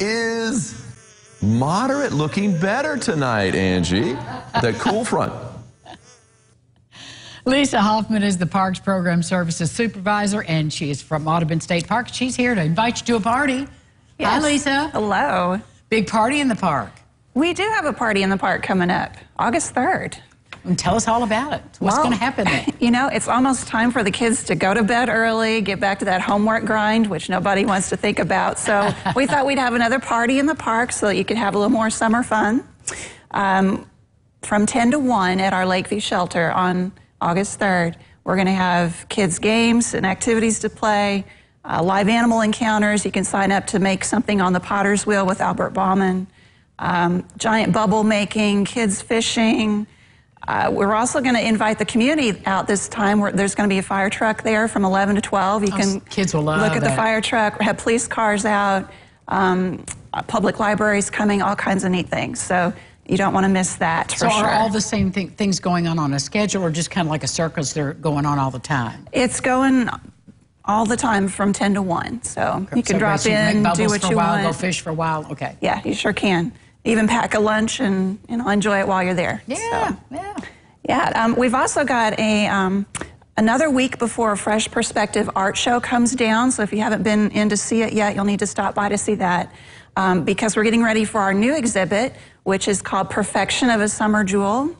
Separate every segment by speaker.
Speaker 1: is moderate looking better tonight, Angie. The cool front.
Speaker 2: Lisa Hoffman is the Parks Program Services Supervisor, and she is from Audubon State Park. She's here to invite you to a party.
Speaker 3: Yes.
Speaker 2: Hi, Lisa.
Speaker 3: Hello.
Speaker 2: Big party in the park.
Speaker 3: We do have a party in the park coming up, August 3rd.
Speaker 2: And tell us all about it. What's
Speaker 3: Well,
Speaker 2: going to happen then?
Speaker 3: You know, it's almost time for the kids to go to bed early, get back to that homework grind, which nobody wants to think about. So we thought we'd have another party in the park so that you could have a little more summer fun. Um, from 10 to 1 at our Lakeview shelter on August 3rd, we're going to have kids' games and activities to play, uh, live animal encounters. You can sign up to make something on the potter's wheel with Albert Bauman, um, giant bubble making, kids fishing. Uh, we're also going to invite the community out this time. Where there's going to be a fire truck there from 11 to 12. You
Speaker 2: Oh,
Speaker 3: can
Speaker 2: kids will love
Speaker 3: look at the fire truck. Have police cars out, um, uh, public libraries coming, all kinds of neat things. So you don't want to miss that for
Speaker 2: So
Speaker 3: sure.
Speaker 2: are all the same thing, things going on on a schedule, or just kind of like a circus? They're going on all the time.
Speaker 3: it's going all the time from 10 to 1. So you can
Speaker 2: So
Speaker 3: drop in, do what
Speaker 2: for
Speaker 3: you
Speaker 2: a while,
Speaker 3: want.
Speaker 2: Go fish for a while. Okay.
Speaker 3: Yeah, you sure can. Even pack a lunch and you know enjoy it while you're there.
Speaker 2: Yeah.
Speaker 3: So.
Speaker 2: Yeah.
Speaker 3: Yeah, um, we've also got a um, another week before a Fresh Perspective art show comes down. So if you haven't been in to see it yet, you'll need to stop by to see that um, because we're getting ready for our new exhibit, which is called Perfection of a Summer Jewel.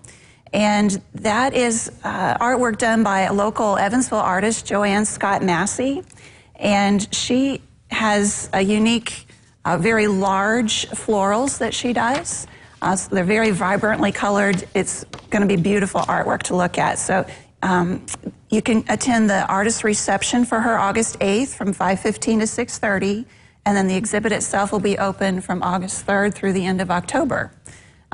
Speaker 3: And that is uh, artwork done by a local Evansville artist, Joanne Scott Massey. And she has a unique, uh, very large florals that she does. Uh, so they're very vibrantly colored. It's going to be beautiful artwork to look at. So um, you can attend the artist reception for her August 8th from 5:15 to 6:30, and then the exhibit itself will be open from August 3rd through the end of October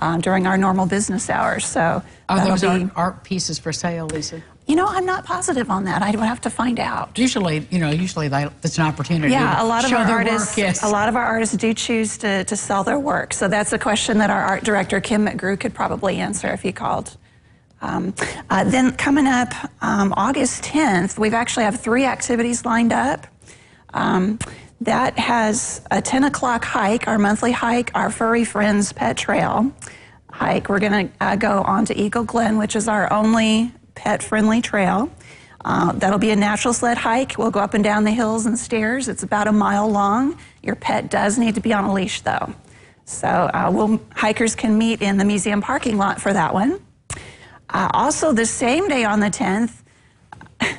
Speaker 3: um, during our normal business hours. So
Speaker 2: Are those art,
Speaker 3: be-
Speaker 2: art pieces for sale, Lisa?
Speaker 3: you know, I'm not positive on that. I would have to find out.
Speaker 2: Usually, you know, usually that's an opportunity.
Speaker 3: Yeah, a lot of our artists,
Speaker 2: Work, yes.
Speaker 3: a lot of our artists do choose to, to sell their work. So that's a question that our art director Kim McGrew could probably answer if he called. Um, uh, then coming up um, August 10th, we've actually have three activities lined up. Um, that has a 10 o'clock hike, our monthly hike, our Furry Friends Pet Trail hike. We're going to uh, go on to Eagle Glen, which is our only pet friendly trail. Uh, that'll be a natural sled hike. We'll go up and down the hills and stairs. It's about a mile long. Your pet does need to be on a leash, though. So uh, we'll, hikers can meet in the museum parking lot for that one. Uh, also, the same day on the 10th,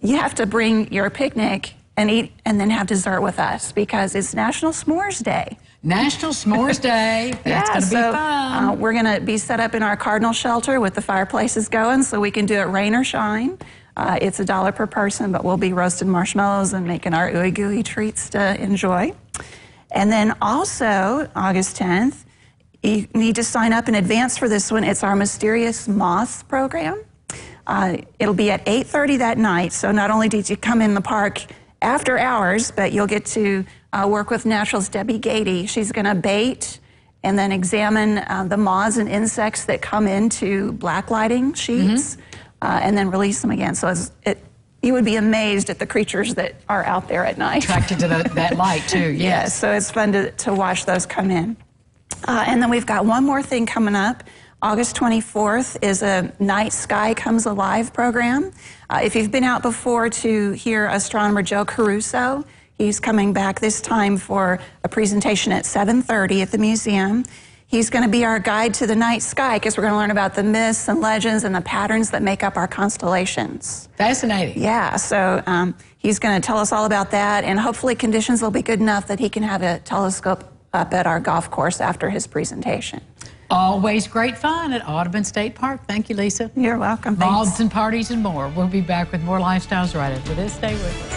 Speaker 3: you have to bring your picnic and eat and then have dessert with us because it's National S'mores Day.
Speaker 2: National S'mores Day. That's going to be
Speaker 3: so,
Speaker 2: fun.
Speaker 3: Uh, we're going to be set up in our Cardinal shelter with the fireplaces going so we can do it rain or shine. Uh, it's a dollar per person, but we'll be roasting marshmallows and making our ooey gooey treats to enjoy. And then also, August 10th, you need to sign up in advance for this one. It's our Mysterious Moth program. Uh, it'll be at 8.30 that night, so not only did you come in the park after hours, but you'll get to uh, work with Natural's Debbie Gady. She's going to bait and then examine uh, the moths and insects that come into black lighting sheets uh, and then release them again. So it's, it, you would be amazed at the creatures that are out there at night.
Speaker 2: Attracted to the, that light, too.
Speaker 3: Yes,
Speaker 2: Yes.
Speaker 3: so it's fun to, to watch those come in. Uh, and then we've got one more thing coming up. August 24th is a Night Sky Comes Alive program. Uh, if you've been out before to hear astronomer Joe Caruso, he's coming back this time for a presentation at 7:30 at the museum. He's going to be our guide to the night sky because we're going to learn about the myths and legends and the patterns that make up our constellations.
Speaker 2: Fascinating.
Speaker 3: Yeah, so um, he's going to tell us all about that, and hopefully conditions will be good enough that he can have a telescope up at our golf course after his presentation.
Speaker 2: Always great fun at Audubon State Park. Thank you, Lisa.
Speaker 3: You're welcome.
Speaker 2: Balls and parties and more. We'll be back with more lifestyles right after this. Stay with us.